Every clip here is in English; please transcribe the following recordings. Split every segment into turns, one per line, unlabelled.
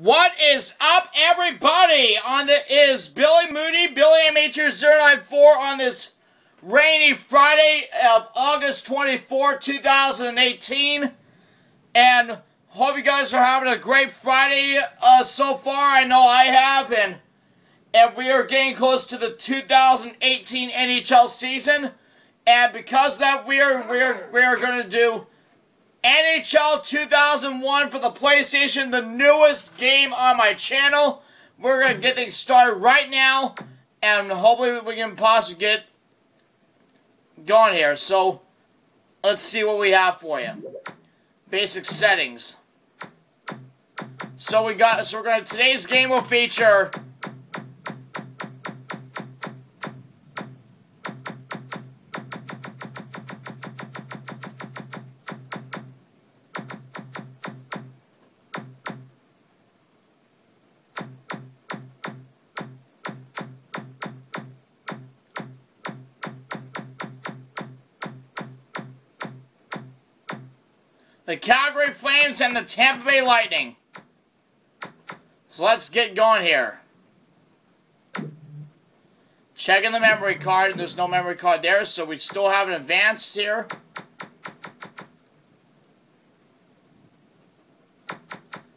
What is up, everybody? On the is Billy Moody, Billy MH094 on this rainy Friday of August 24, 2018. And hope you guys are having a great Friday uh, so far. I know I have, and and we are getting close to the 2018 NHL season. And because that, we are we are we are going to do NHL 2001 for the PlayStation, the newest game on my channel. We're going to get things started right now, and hopefully we can possibly get going here. So, let's see what we have for you. Basic settings. So we got, so we're going to, today's game will feature the Calgary Flames and the Tampa Bay Lightning. So let's get going here. Checking the memory card, there's no memory card there, so we still have an advance here.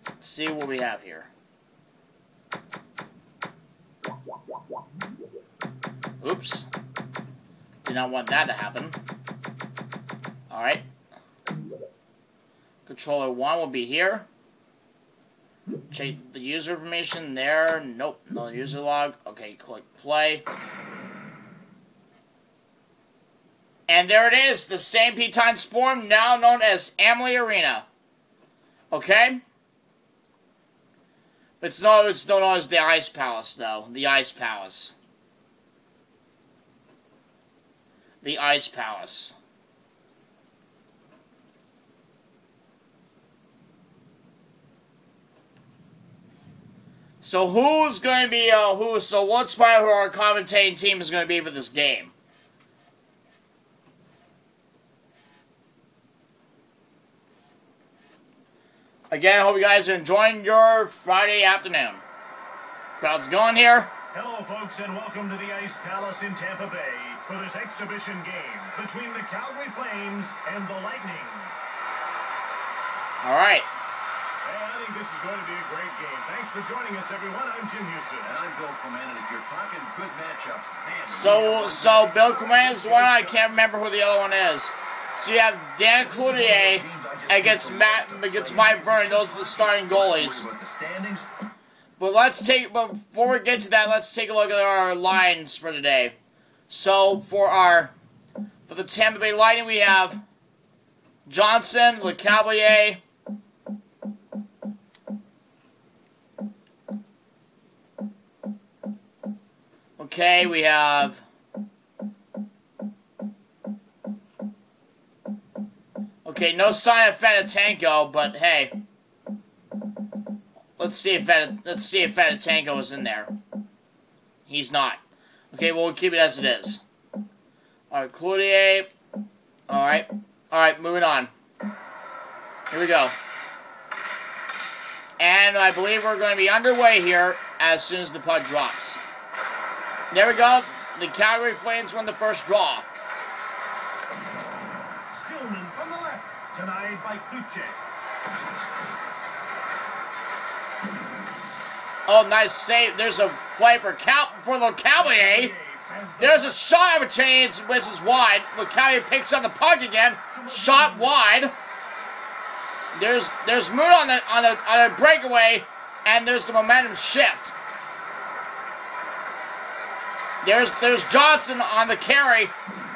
Let's see what we have here. Oops. Did not want that to happen. Alright. Controller 1 will be here. Check the user information there. Nope, no user log. Okay, click play. And there it is, the St. Pete Times Forum, now known as Amalie Arena. Okay? It's no, it's known as the Ice Palace, though. The Ice Palace. The Ice Palace. So who's going to be uh, who? So what's part who our commentating team is going to be for this game? Again, I hope you guys are enjoying your Friday afternoon. Crowd's going here.
Hello, folks, and welcome to the Ice Palace in Tampa Bay for this exhibition game between the Calgary Flames and the Lightning.
All right.
And I think this is going to be a great game. Thanks for joining us, everyone. I'm Jim Houston.
And I'm Bill Clement, and if you're talking good matchup, man,
So, so Bill Clement is one. I can't remember who the other one is. So you have Dan Cloutier against Matt against Mike Vernon. Those are the starting goalies.
With the standings,
But let's take. But before we get to that, let's take a look at our lines for today. So for our for the Tampa Bay Lightning, we have Johnson, LeCavalier. Okay, we have. Okay, no sign of Fanatanko, but hey. Let's see if Fat, let's see if Fanatanko is in there. He's not. Okay, well we'll keep it as it is. Alright, Cloutier. Alright. Alright, moving on. Here we go. And I believe we're going to be underway here as soon as the puck drops. There we go. The Calgary Flames won the first draw.
Stillman from the left, denied by Kluche.
Oh, nice save. There's a play for Cal for LeCavalier. There's a shot opportunity. It's misses wide. LeCavalier picks up the puck again. Shot wide. There's there's Moon on the on a on a breakaway, and there's the momentum shift. There's there's Johnson on the carry.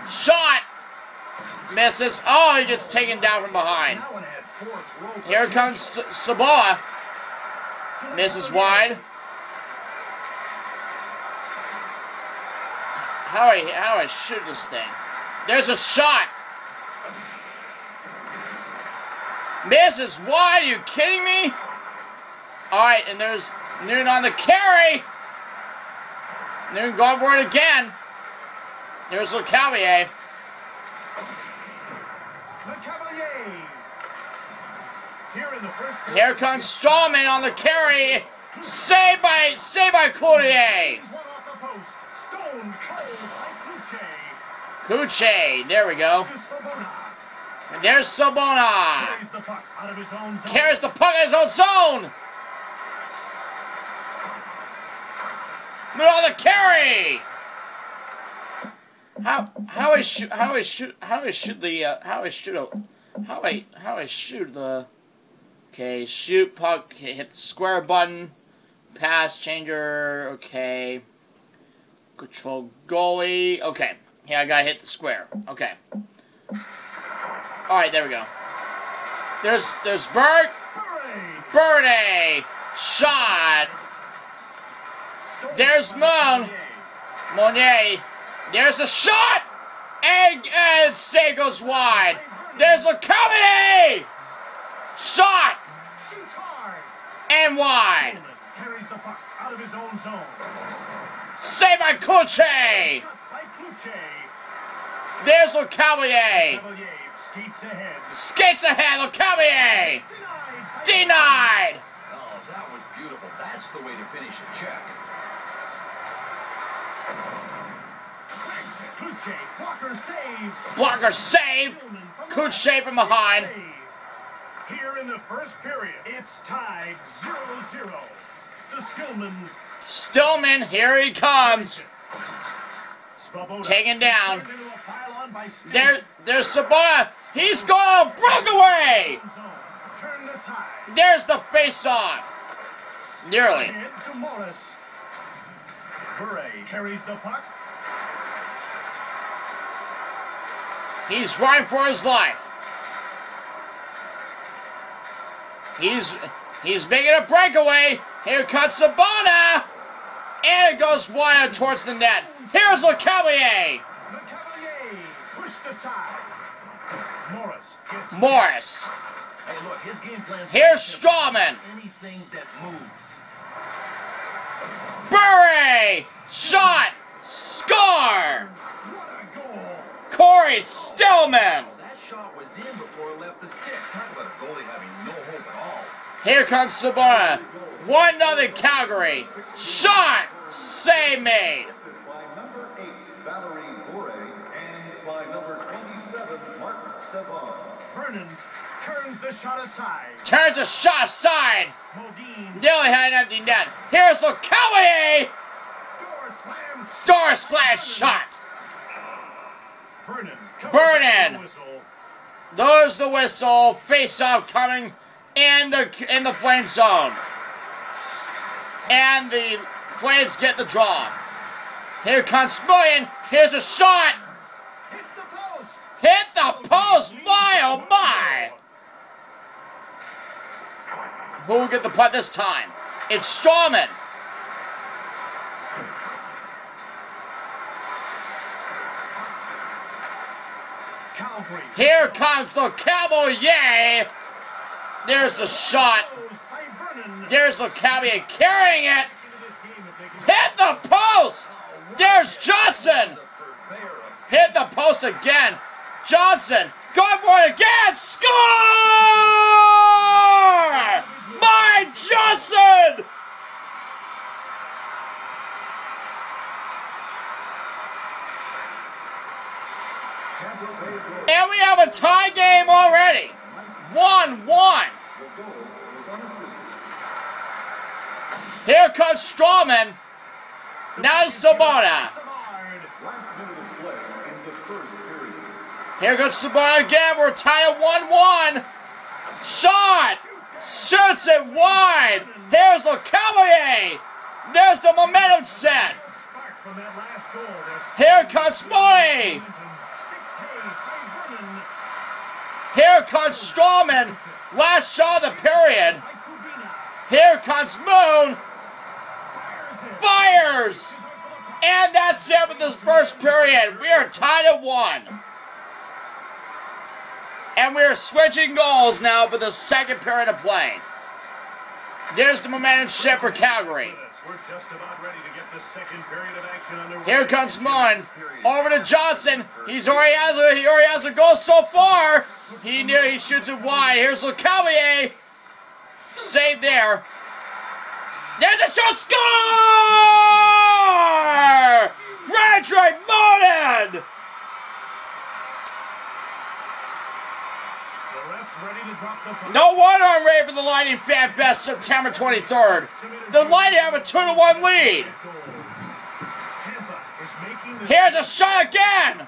Shot misses. Oh, he gets taken down from behind. Here comes S- Saboa. Misses wide. How do I how do I shoot this thing? There's a shot. Misses wide. Are you kidding me? All right, and there's Noon on the carry. Noon going for it again. There's LeCavalier.
Here in the first
Here comes Strawman on the carry. Saved by saved by Courier.
One off the post. Stone cold by Kuche.
Kuche. There we go. And there's Sabona.
Carries the puck out of his own zone.
Carries the puck in his own zone. Middle of the carry. How how I shoot how I shoot how I shoot the uh, how I shoot a how I how I shoot the okay shoot puck hit the square button pass changer okay. Control goalie okay. Yeah I gotta hit the square okay. All right there we go. There's there's
Hooray!
Birdie! Shot There's
Mon.
Monet. There's a shot and and save goes wide there's a comedy shot
Shoots hard.
and wide save by Kuche. there's
Cavalier skates ahead.
skates ahead Lecavalier
Denied.
denied
Oh, that was beautiful. That's the way to finish a check.
Cranks it. Kuche. Blocker save.
blocker save
the
behind.
Here in the first period, it's tied 0-0. To Stillman.
Stillman here he comes
Svoboda.
Taken down.
Turned into a pile-on by Stillman.
there there's Sabona he's gonna break away
Zone. Turned aside.
there's the face off nearly
Ahead to Morris. Bure carries the puck.
He's running for his life. He's he's making a breakaway. Here comes Sabona, and it goes wide towards the net. Here's LeCavalier.
The Cavalier pushed aside. Morris
Morris.
Hey, look, his game plan.
Here's Strawman.
Anything that moves.
Burry. Shot. Score. Cory Stillman.
That shot was in before it left the stick. Talk about a goalie having no hope at all.
Here comes Sabona. One nothing Calgary. Shot. Save made.
by number 8, Valeri Bure, and by number 27, Marc Savard.
Vernon turns the shot aside.
Turns a shot aside.
Modin.
Nearly had an empty net. Here's LeCavalier.
Door slam.
Door slam shot.
Vernon. covers
Vernon.
the whistle.
There's the whistle. Face off coming in the in the flame zone. And the Flames get the draw. Here comes Million. Here's a shot.
Hits the post.
Hit the post. My oh my. Who will get the putt this time? It's Strawman. Here comes the Cavalier. There's the shot. There's the Cavalier carrying it. Hit the post. There's Johnson. Hit the post again. Johnson. Going for it again. Score! My Johnson! And we have a tie game already. 1 1.
The goal was unassisted.
Here comes Strawman. Now
period.
Here goes Sabona again. We're tied 1 1. Shot! Shoots it wide. Here's the Cavalier. There's the momentum set. Here comes Money.
Stick save by Vernon.
Here comes Strawman. Last shot of the period. Here comes Moon.
Fires.
And that's it with this first period. We are tied at one. And we are switching goals now for the second period of play. There's the momentum shift for Calgary.
We're just about ready to get the second period of action underway.
Here comes Munn. Over to Johnson. He's already has a he already has a goal so far. He knew he shoots it wide. Here's LeCavalier. Save there. There's a shot score! Fredrik Modin!
The ref's ready to drop the puck.
No wonder I'm ready for the Lightning Fan Fest September 23rd. The Lightning have a 2 to 1 lead. Here's a shot again!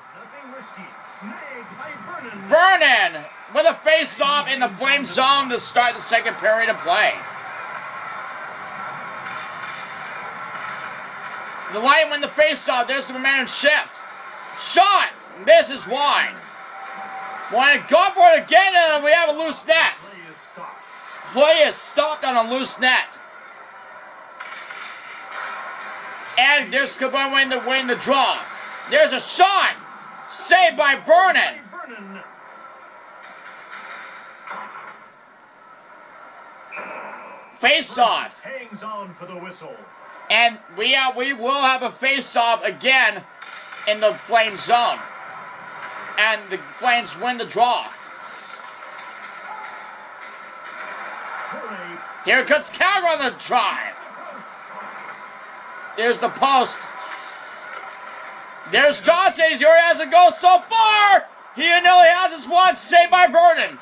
Vernon
with a face off in the flame zone to start the second period of play. The Lightning win the face off. There's the momentum shift. Shot! Misses wide. For it again, and we have a loose net.
Play is stopped.
On a loose net. And there's Kabun to win the draw. There's a shot. Saved by Vernon.
Vernon.
Face off.
Hangs on for the whistle.
And we uh, we will have a face off again in the flame zone. And the Flames win the draw. Here comes Calgary on the drive. There's the post. There's Johnson. He already hasn't go so far. He nearly has his one saved by Vernon.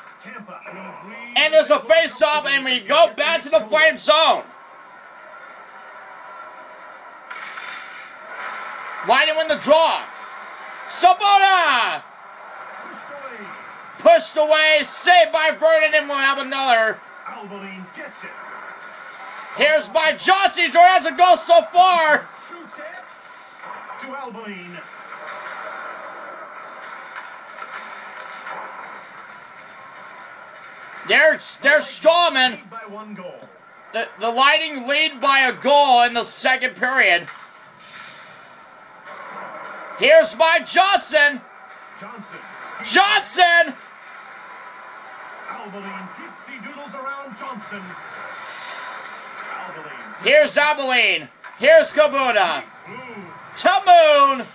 And there's a face off, and we go back to the flame zone. Lightning win the draw. Sabota.
Pushed away,
saved by Vernon, and we'll have another.
Albaline gets it.
Here's by Johnson. He already hasn't go so far.
Shoots it. To Albaline.
There's there's Strawman.
Lead by one goal.
The, the Lightning lead by a goal in the second period. Here's by Johnson.
Johnson.
Johnson!
Albaline dipsy doodles around Johnson. Albaline.
Here's Abilene. Here's Kubina.
Blue.
To Moon.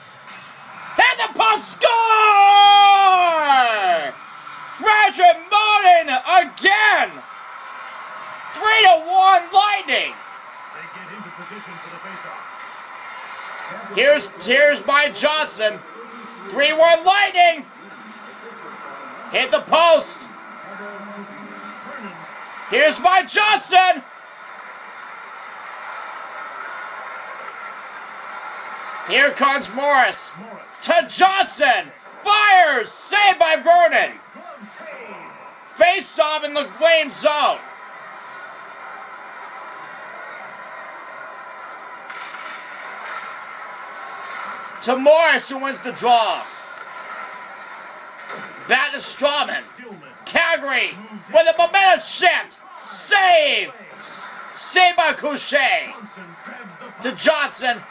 Hit the post score! Fredrik Modin again! 3 to 1 Lightning.
They get into position for the faceoff.
Here's here's by Johnson. 3 1 Lightning. Hit the post. Here's by Johnson. Here comes Morris. To Johnson. Fires. Saved by Vernon. Face off in the flame zone. To Morris, who wins the draw. Back to Strawman. Calgary with a momentum shift. Save. Saved by Couche.
Johnson grabs the puck.
To Johnson.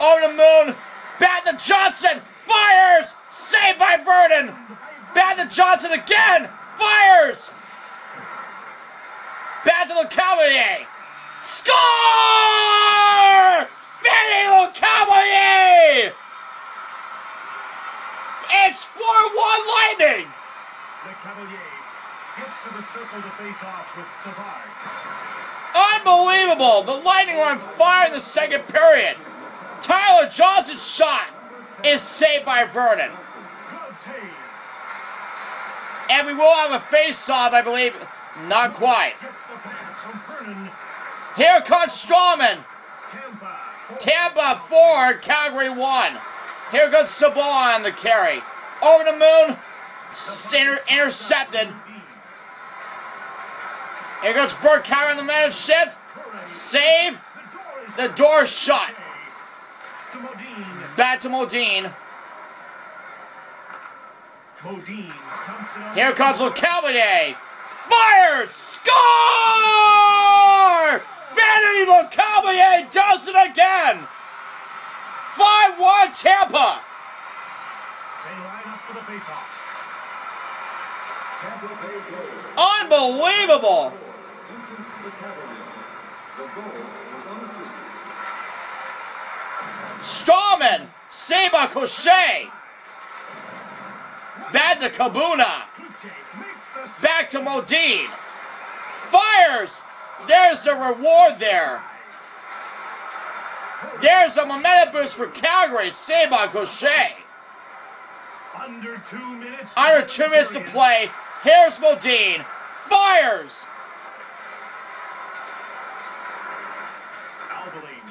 Over the moon. Back to Johnson. Fires. Saved by Vernon. Back to Johnson again. Fires. Back to the Cavalier. Score! Vinny Cavalier! It's 4-1 Lightning!
Gets to the circle to face off with Savard.
Unbelievable! The Lightning were on fire in the second period. Tyler Johnson's shot is saved by Vernon. And we will have a face-off, I believe. Not quite.
Gets the pass from Vernon.
Here comes Strawman.
Tampa.
Tampa 4, Calgary 1. Here goes Sabah on the carry. Over the moon. Inter- intercepted. Here goes Burke on the man shift. Save.
The door
shut. Back to
Modin.
Here comes LeCavalier. Fire! Score! Vanity LeCavalier does it again! 5-1 Tampa! Unbelievable!
Vincent LeCavalier. The goal was unassisted.
Strawman! Seba Crochet! Back to Kubina!
Kluche makes the
Back to Modin! Fires! There's a reward there. There's a momentum boost for Calgary, by Gaucher.
Under two minutes.
Under two minutes to play. Here's Modin. Fires.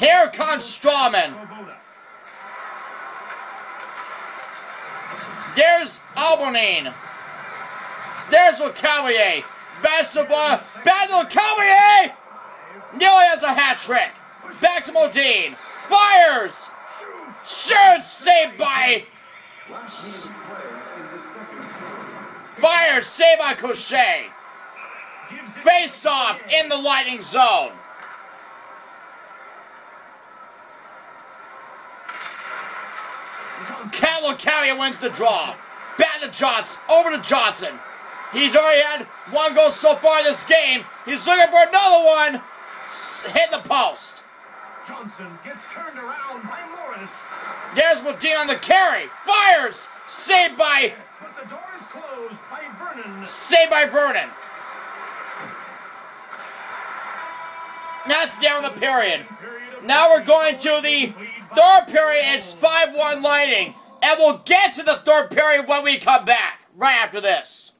Here comes Strawman. There's Albanine. There's LeCavalier. Basketball. Back to LeCavalier. Nearly has a hat trick. Back to Modin. Fires. Shoots. Saved by. Fires. Saved by Cochet. Face off in the lightning zone. Cal Carrier wins the draw. Back to Johnson. Over to Johnson. He's already had one goal so far this game. He's looking for another one. S- Hit the post.
Johnson gets turned around by Morris.
There's Medina on the carry. Fires. Saved by
But the door is closed by Vernon.
saved by Vernon. That's down the period.
Period
Now we're going to the third period. It's 5 1 lighting. And we'll get to the third period when we come back. Right after this.